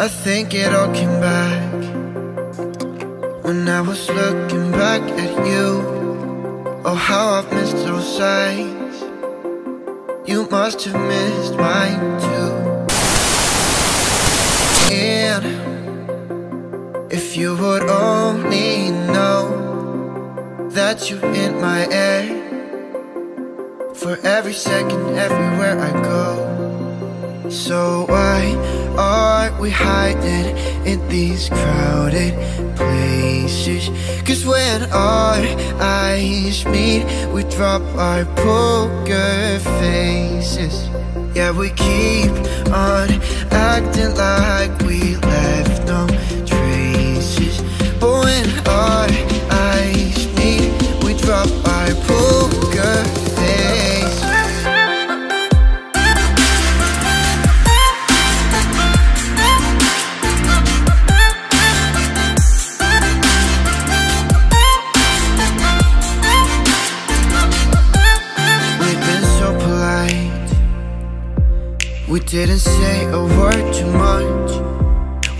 I think it all came back When I was looking back at you. Oh, how I've missed those sights. You must have missed mine too. And If you would only know That you're in my air For every second, everywhere I go So why are we hiding in these crowded places? Cause when our eyes meet, we drop our poker faces. Yeah, we keep on acting like we left no traces. But when our eyes meet, we drop our poker We didn't say a word too much.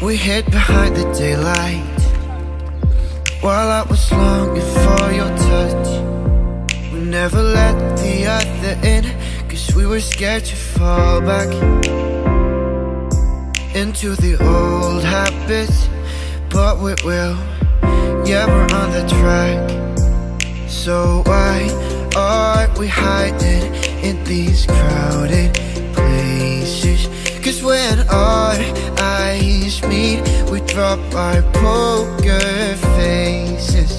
We hid behind the daylight. While I was longing for your touch. We never let the other in. Cause we were scared to fall back into the old habits. But we will. Yeah, we're on the track. So why are we hiding in these crowded when our eyes meet, we drop our poker faces.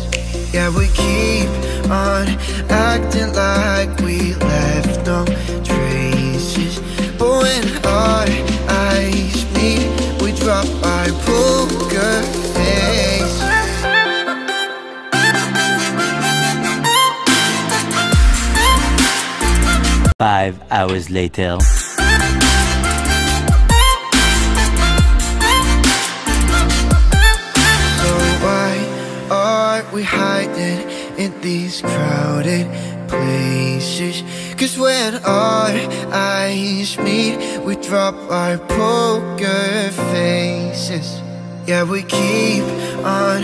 Yeah, we keep on acting like we left no traces. But when our eyes meet, we drop our poker faces. Five hours later. Are we hiding in these crowded places? Cause when our eyes meet, we drop our poker faces. Yeah, we keep on